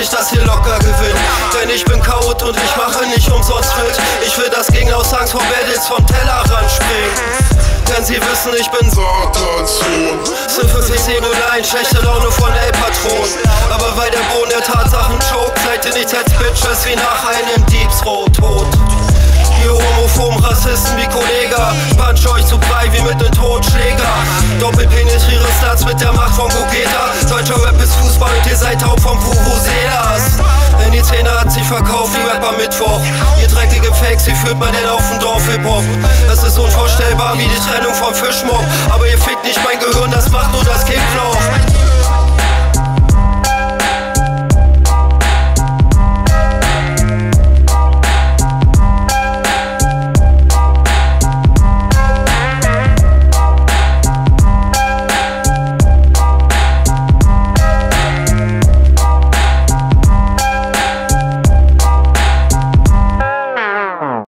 ich das hier locker gewinn Denn ich bin Chaot und ich mache nicht umsonst wild Ich will das Gegner aus Angst vor Bandits vom Tellerrand springen denn sie wissen, ich bin Satans Sohn. Sind für ein schlechte Laune von El Patron. Aber weil der Boden der Tatsachen chokt, seid ihr nicht als Bitches wie nach einem Diebsrot-Tod. Ihr homophoben Rassisten wie Kollega, punch euch zu Brei wie mit nem Totschläger. Doppelpenetriere Stats mit der Macht von Gogeta. Deutscher Rap ist Fußball und ihr seid Vuvuzelas. In sich verkauft wie Rapper Mittwoch. Ihr dreckige Fakes, wie führt man denn auf dem Dorf Hip-Hop? Es ist unvorstellbar wie die Trennung vom Fischmob. Aber ihr fickt nicht mein Gehirn, das macht nur das Kickflow.